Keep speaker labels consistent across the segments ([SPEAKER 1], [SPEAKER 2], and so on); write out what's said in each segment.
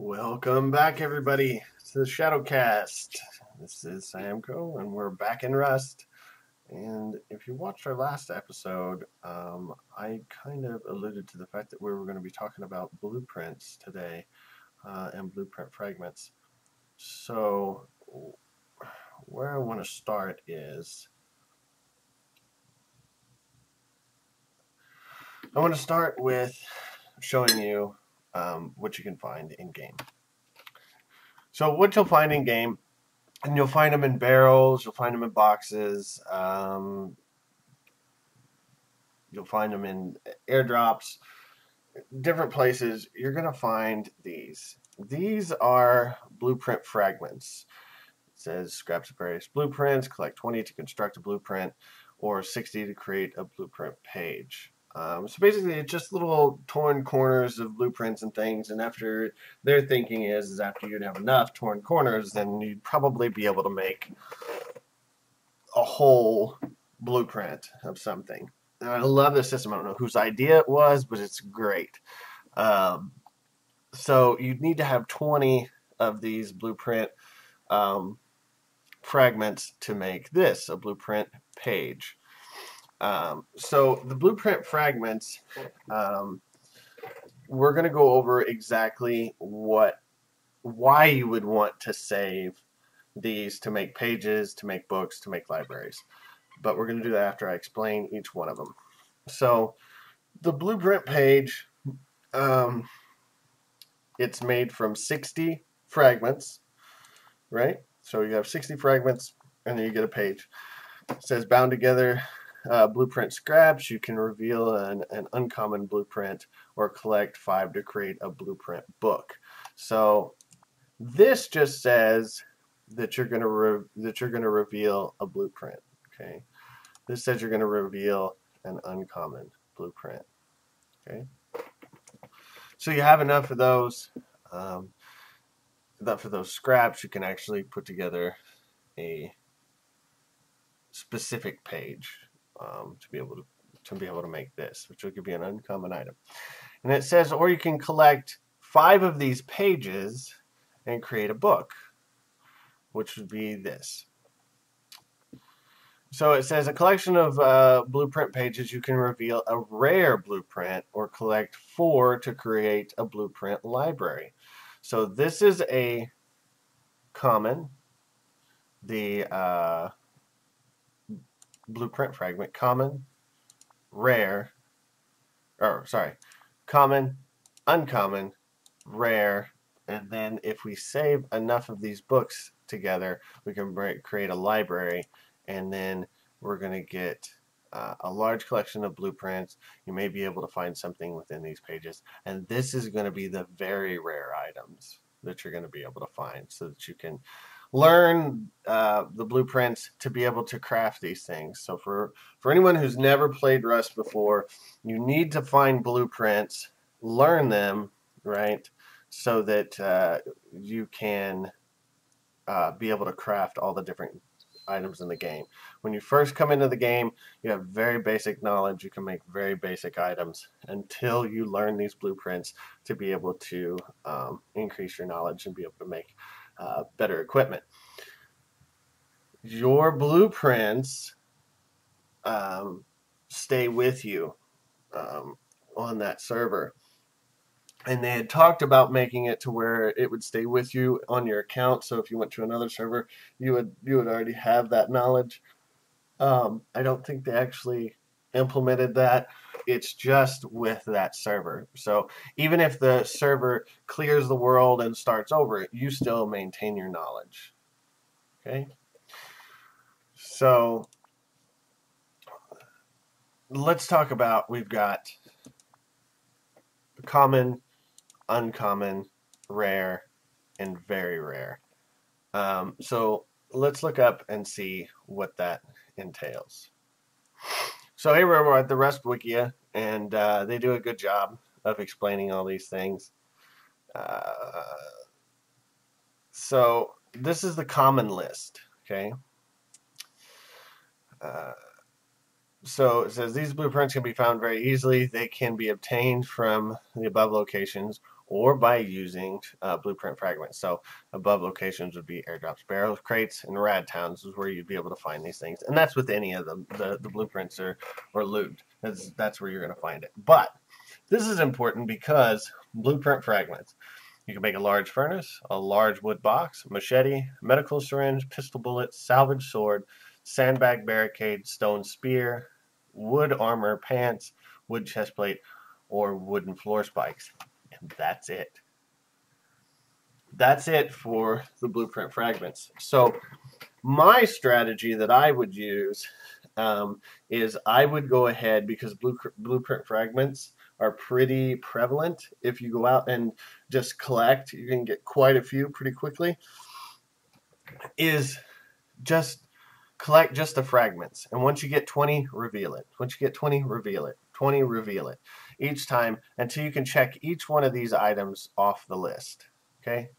[SPEAKER 1] Welcome back, everybody, to the Shadowcast. This is Siamko, and we're back in Rust. And if you watched our last episode, um, I kind of alluded to the fact that we were going to be talking about blueprints today uh, and blueprint fragments. So, where I want to start is I want to start with showing you um, what you can find in game. So what you'll find in game, and you'll find them in barrels, you'll find them in boxes, um, you'll find them in airdrops, different places. You're going to find these. These are blueprint fragments. It says scraps of various blueprints, collect 20 to construct a blueprint, or 60 to create a blueprint page. Um, so basically, it's just little torn corners of blueprints and things. And after their thinking is, is after you'd have enough torn corners, then you'd probably be able to make a whole blueprint of something. And I love this system. I don't know whose idea it was, but it's great. Um, so you need to have 20 of these blueprint um, fragments to make this a blueprint page. Um, so the blueprint fragments, um, we're going to go over exactly what, why you would want to save these to make pages, to make books, to make libraries. But we're going to do that after I explain each one of them. So the blueprint page, um, it's made from 60 fragments, right? So you have 60 fragments and then you get a page. It says bound together uh, blueprint scraps, you can reveal an, an uncommon blueprint or collect five to create a blueprint book. So this just says that you're going to that you're going to reveal a blueprint. Okay, this says you're going to reveal an uncommon blueprint. Okay, so you have enough of those. Um, enough of those scraps, you can actually put together a specific page um, to be able to to be able to make this, which will give you an uncommon item. And it says, or you can collect five of these pages and create a book, which would be this. So it says a collection of uh, blueprint pages, you can reveal a rare blueprint or collect four to create a blueprint library. So this is a common. The uh, blueprint fragment, common, rare, or sorry, common, uncommon, rare, and then if we save enough of these books together, we can create a library, and then we're going to get uh, a large collection of blueprints. You may be able to find something within these pages, and this is going to be the very rare items that you're going to be able to find so that you can learn uh, the blueprints to be able to craft these things. So for, for anyone who's never played Rust before, you need to find blueprints, learn them, right, so that uh, you can uh, be able to craft all the different items in the game. When you first come into the game, you have very basic knowledge. You can make very basic items until you learn these blueprints to be able to um, increase your knowledge and be able to make uh, better equipment. Your blueprints um, stay with you um, on that server. And they had talked about making it to where it would stay with you on your account. So if you went to another server, you would you would already have that knowledge. Um, I don't think they actually implemented that. It's just with that server. So even if the server clears the world and starts over, you still maintain your knowledge. Okay? So let's talk about we've got common, uncommon, rare, and very rare. Um, so let's look up and see what that entails. So here we're at the Rust Wikia, and uh, they do a good job of explaining all these things. Uh, so this is the common list, okay? Uh, so it says these blueprints can be found very easily. They can be obtained from the above locations, or by using uh, blueprint fragments. So above locations would be airdrops, barrels, crates, and rad towns is where you'd be able to find these things. And that's with any of them, the, the blueprints or, or loot. That's, that's where you're going to find it. But this is important because blueprint fragments. You can make a large furnace, a large wood box, machete, medical syringe, pistol bullet, salvage sword, sandbag barricade, stone spear, wood armor, pants, wood chestplate, or wooden floor spikes. That's it. That's it for the blueprint fragments. So my strategy that I would use um, is I would go ahead because blueprint fragments are pretty prevalent. If you go out and just collect, you can get quite a few pretty quickly. Is just collect just the fragments. And once you get 20, reveal it. Once you get 20, reveal it. 20, reveal it. Each time until you can check each one of these items off the list. Okay?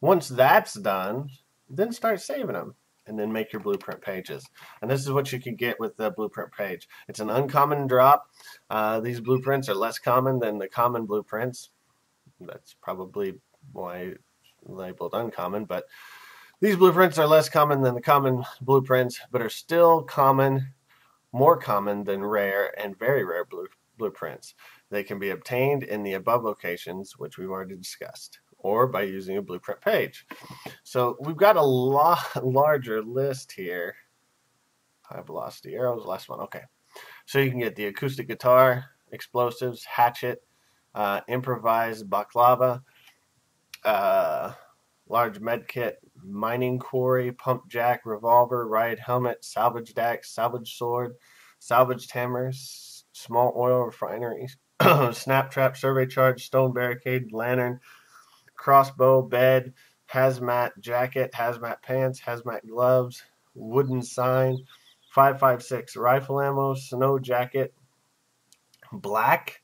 [SPEAKER 1] Once that's done, then start saving them and then make your blueprint pages. And this is what you can get with the blueprint page. It's an uncommon drop. Uh, these blueprints are less common than the common blueprints. That's probably why labeled uncommon, but these blueprints are less common than the common blueprints, but are still common, more common than rare and very rare blue, blueprints. They can be obtained in the above locations, which we've already discussed, or by using a blueprint page. So we've got a lot larger list here. High velocity arrows, last one. Okay. So you can get the acoustic guitar, explosives, hatchet, uh, improvised baklava, uh, large med kit, mining quarry, pump jack, revolver, riot helmet, salvage axe, salvage sword, salvage hammers, small oil refineries, snap trap, survey charge, stone barricade, lantern, crossbow, bed, hazmat jacket, hazmat pants, hazmat gloves, wooden sign, 556 rifle ammo, snow jacket, black,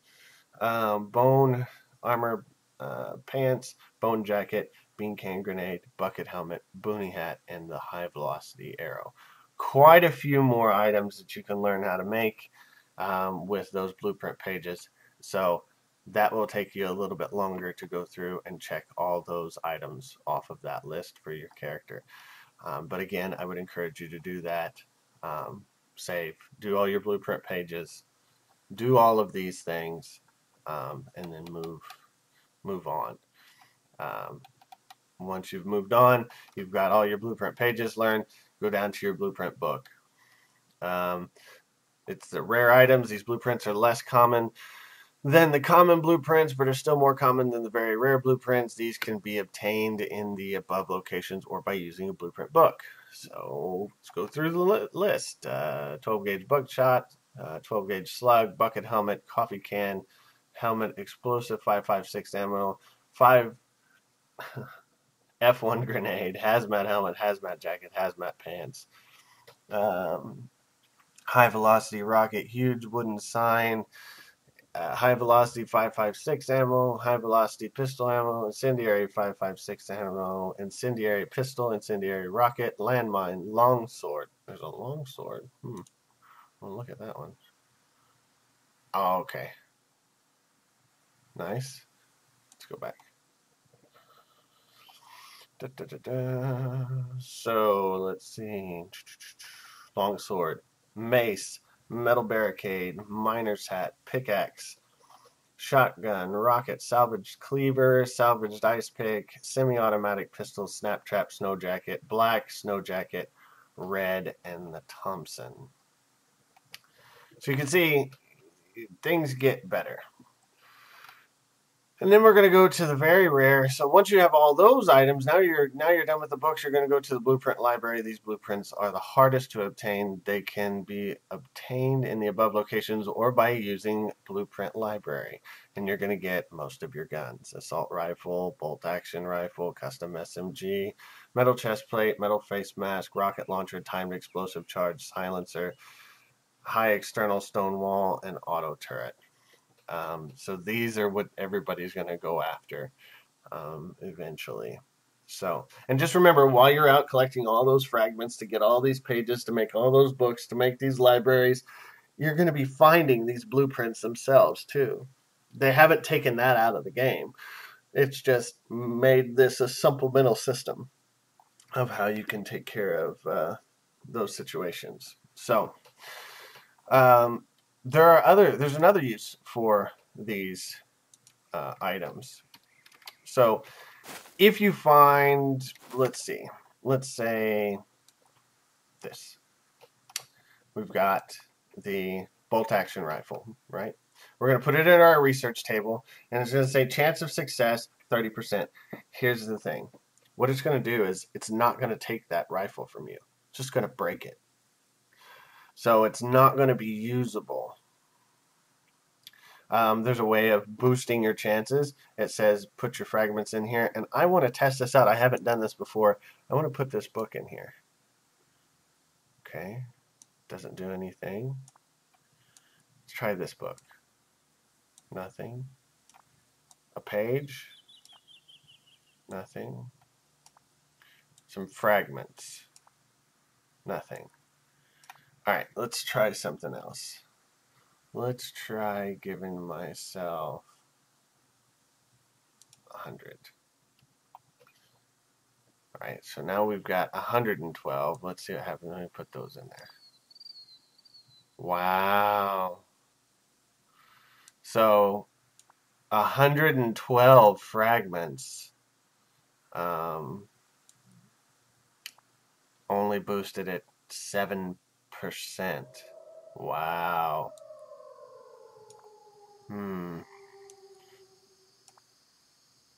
[SPEAKER 1] um, bone armor uh, pants, bone jacket, bean can grenade, bucket helmet, boonie hat, and the high velocity arrow. Quite a few more items that you can learn how to make um, with those blueprint pages. So that will take you a little bit longer to go through and check all those items off of that list for your character. Um, but again, I would encourage you to do that. Um, save, do all your blueprint pages, do all of these things, um, and then move move on. Um, once you've moved on, you've got all your blueprint pages learned, go down to your blueprint book. It's the rare items. These blueprints are less common than the common blueprints, but are still more common than the very rare blueprints. These can be obtained in the above locations or by using a blueprint book. So let's go through the list. Uh, 12 gauge buckshot, uh, 12 gauge slug, bucket helmet, coffee can, helmet, explosive 556 ammo, 5 F1 grenade, hazmat helmet, hazmat jacket, hazmat pants, um, high velocity rocket, huge wooden sign, uh, high velocity 556 ammo, high velocity pistol ammo, incendiary 556 ammo, incendiary pistol, incendiary rocket, landmine, long sword. There's a long sword. Hmm. Well, look at that one. Oh, okay. Nice. Let's go back. Da, da, da, so let's see. Longsword, mace, metal barricade, miner's hat, pickaxe, shotgun, rocket, salvaged cleaver, salvaged ice pick, semi-automatic pistol, snap trap, snow jacket, black, snow jacket, red, and the Thompson. So you can see things get better. And then we're going to go to the very rare. So once you have all those items, now you're now you're done with the books. You're going to go to the blueprint library. These blueprints are the hardest to obtain. They can be obtained in the above locations or by using blueprint library. And you're going to get most of your guns: assault rifle, bolt action rifle, custom SMG, metal chest plate, metal face mask, rocket launcher, timed explosive charge, silencer, high external stone wall, and auto turret. Um, so these are what everybody's going to go after um, eventually. So, and just remember while you're out collecting all those fragments to get all these pages, to make all those books, to make these libraries, you're going to be finding these blueprints themselves too. They haven't taken that out of the game. It's just made this a supplemental system of how you can take care of uh, those situations. So um, there are other. There's another use for these uh, items. So if you find, let's see, let's say this. We've got the bolt action rifle, right? We're going to put it in our research table, and it's going to say chance of success 30%. Here's the thing. What it's going to do is it's not going to take that rifle from you. It's just going to break it. So it's not going to be usable. Um, there's a way of boosting your chances. It says put your fragments in here. And I want to test this out. I haven't done this before. I want to put this book in here. Okay. Doesn't do anything. Let's try this book. Nothing. A page. Nothing. Some fragments. Nothing. Alright, let's try something else. Let's try giving myself 100. Alright, so now we've got 112. Let's see what happens. Let me put those in there. Wow. So 112 fragments um, only boosted it 7%. Wow. Hmm.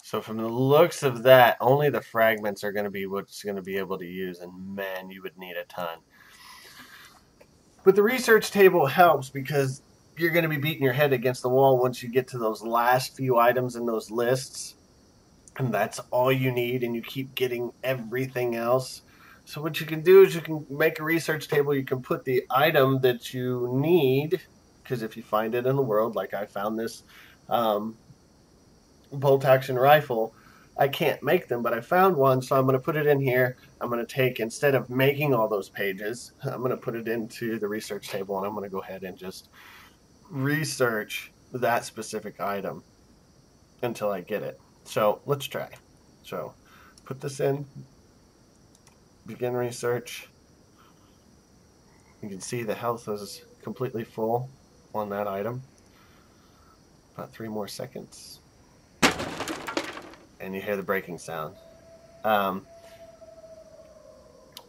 [SPEAKER 1] So from the looks of that, only the fragments are going to be what's going to be able to use, and man, you would need a ton. But the research table helps because you're going to be beating your head against the wall once you get to those last few items in those lists. And that's all you need, and you keep getting everything else. So what you can do is you can make a research table. You can put the item that you need, because if you find it in the world, like I found this um, bolt action rifle, I can't make them, but I found one, so I'm going to put it in here. I'm going to take, instead of making all those pages, I'm going to put it into the research table, and I'm going to go ahead and just research that specific item until I get it. So let's try. So put this in, begin research. You can see the health is completely full on that item. About three more seconds. And you hear the breaking sound. Um,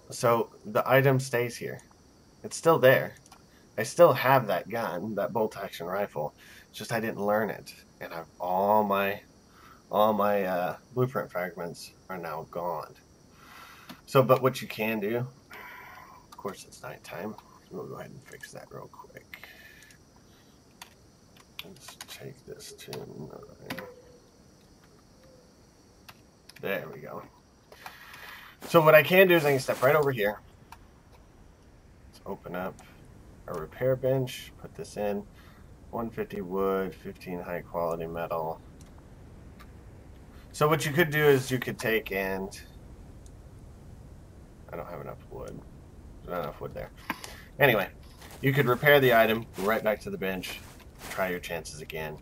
[SPEAKER 1] so the item stays here. It's still there. I still have that gun, that bolt action rifle. just I didn't learn it, and I've, all my all my uh, blueprint fragments are now gone. So, but what you can do, of course, it's nighttime. We'll go ahead and fix that real quick. Let's take this to nine. There we go. So what I can do is I can step right over here. Let's open up a repair bench, put this in, 150 wood, 15 high quality metal. So what you could do is you could take and, I don't have enough wood, There's not enough wood there. Anyway, you could repair the item, right back to the bench, try your chances again.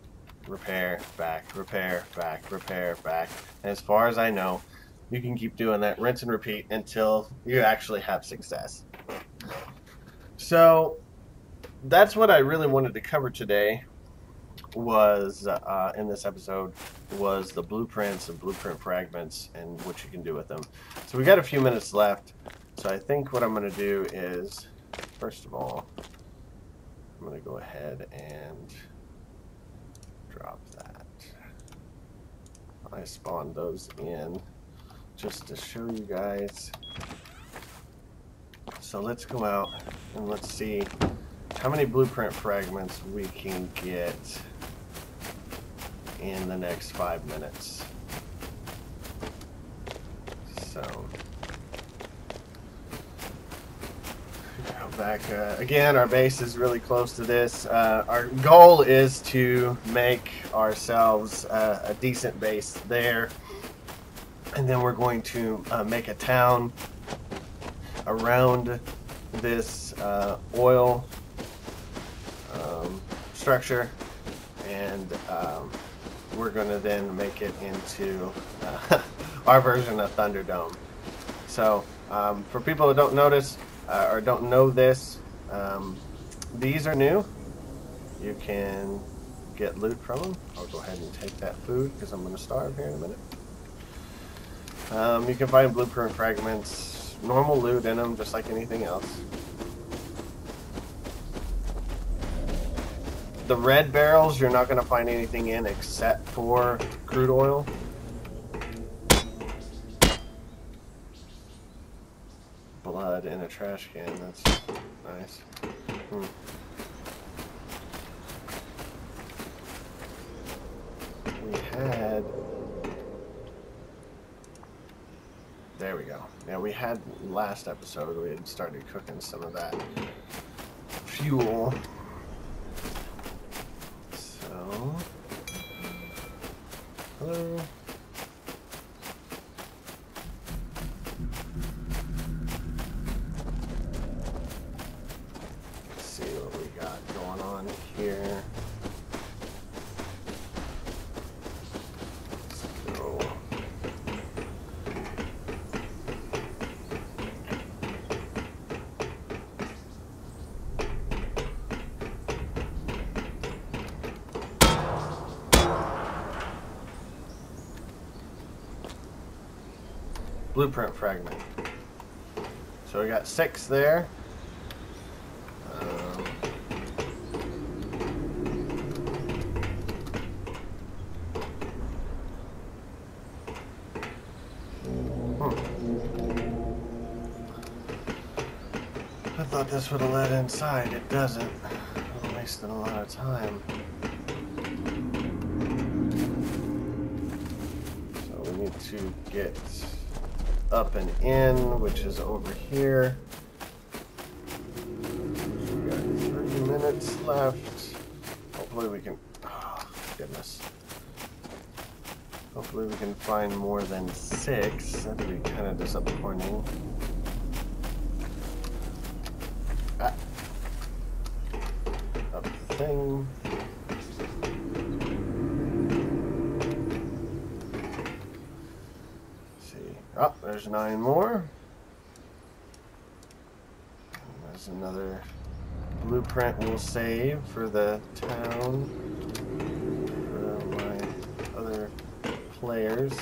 [SPEAKER 1] Repair, back, repair, back, repair, back. And as far as I know, you can keep doing that, rinse and repeat until you actually have success. So that's what I really wanted to cover today was uh, in this episode was the blueprints and blueprint fragments and what you can do with them. So we got a few minutes left. So I think what I'm going to do is, first of all, I'm going to go ahead and drop that. I spawned those in just to show you guys. So let's go out and let's see how many blueprint fragments we can get in the next five minutes. So, back. Uh, again, our base is really close to this. Uh, our goal is to make ourselves uh, a decent base there. And then we're going to uh, make a town around this uh, oil structure and um, we're going to then make it into uh, our version of Thunderdome. So, um, for people who don't notice uh, or don't know this, um, these are new. You can get loot from them. I'll go ahead and take that food because I'm going to starve here in a minute. Um, you can find blueprint fragments, normal loot in them, just like anything else. The red barrels, you're not going to find anything in except for crude oil. Blood in a trash can, that's nice. Hmm. We had There we go. Yeah, we had last episode, we had started cooking some of that fuel. So, hello. Let's see what we got going on here. Let's go. Blueprint fragment. So we got six there. Um, hmm. I thought this would have led inside. It doesn't. I'm wasting a lot of time. So we need to get up and in, which is over here. We got three minutes left. Hopefully we can, oh, goodness. Hopefully we can find more than six. That'd be kind of disappointing. Ah. Up the thing. see. Oh, there's nine more. And there's another blueprint we'll save for the town for my other players.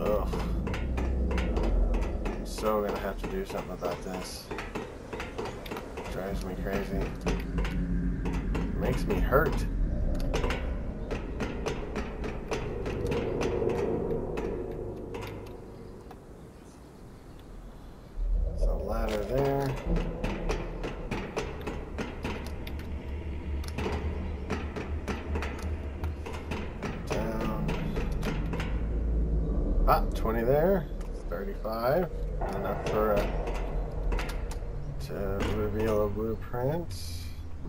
[SPEAKER 1] Ugh. I'm so gonna have to do something about this. Ah, 20 there. 35. Enough for a, to reveal a blueprint.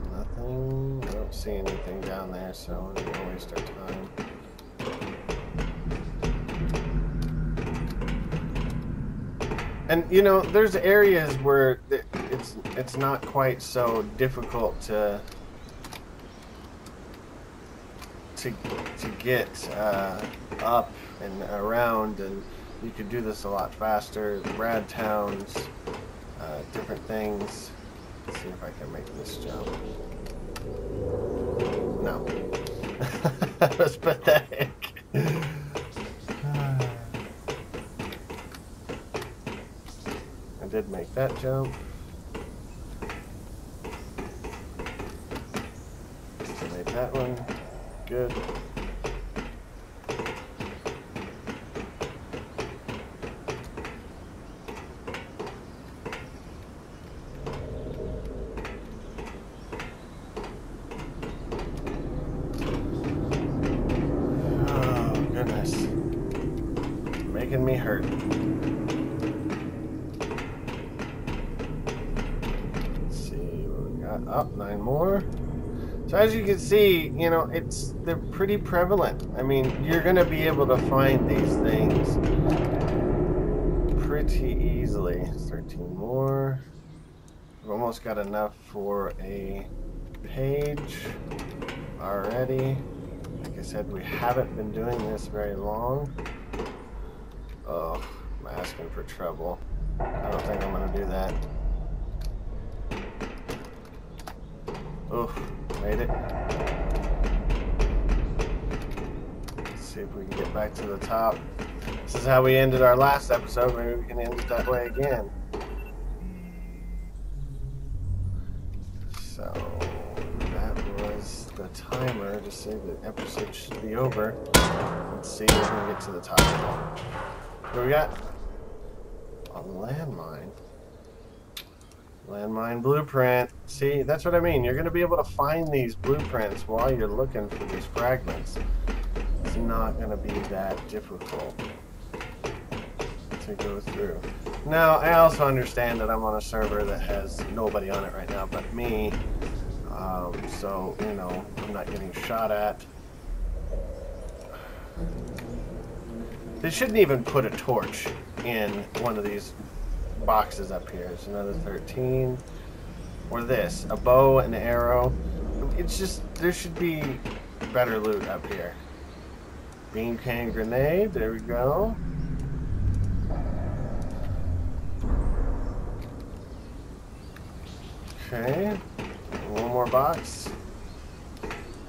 [SPEAKER 1] Nothing. I don't see anything down there, so we don't waste our time. And you know, there's areas where it's it's not quite so difficult to to to get uh, up and around, and you could do this a lot faster. Rad towns, uh, different things. Let's see if I can make this jump. No. that was pathetic. I did make that jump. Made that one. Oh, goodness. Making me hurt. So as you can see, you know, it's they're pretty prevalent. I mean, you're gonna be able to find these things pretty easily. 13 more. We've almost got enough for a page already. Like I said, we haven't been doing this very long. Oh, I'm asking for trouble. I don't think I'm going to do that. Oof, made it. Let's see if we can get back to the top. This is how we ended our last episode. Maybe we can end it that way again. So that was the timer to say the episode should be over. Let's see if we can get to the top. What do we got? A landmine. Landmine blueprint. See, that's what I mean. You're going to be able to find these blueprints while you're looking for these fragments. It's not going to be that difficult to go through. Now, I also understand that I'm on a server that has nobody on it right now but me. Um, so, you know, I'm not getting shot at. They shouldn't even put a torch in one of these boxes up here. It's another 13. Or this, a bow and arrow. It's just, there should be better loot up here. Bean can grenade, there we go. Okay, one more box.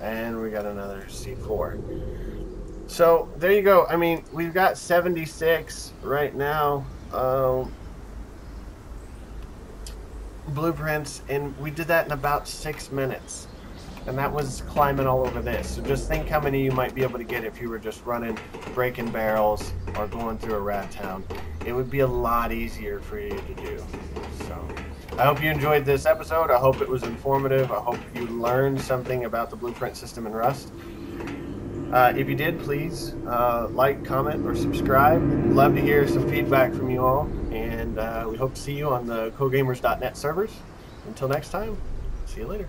[SPEAKER 1] And we got another C4. So, there you go. I mean, we've got 76 right now. Um, blueprints, and we did that in about six minutes. And that was climbing all over this. So just think how many you might be able to get if you were just running, breaking barrels, or going through a rad town. It would be a lot easier for you to do. So I hope you enjoyed this episode. I hope it was informative. I hope you learned something about the blueprint system in Rust. Uh, if you did, please uh, like, comment, or subscribe. Love to hear some feedback from you all. And uh, we hope to see you on the cogamers.net servers. Until next time, see you later.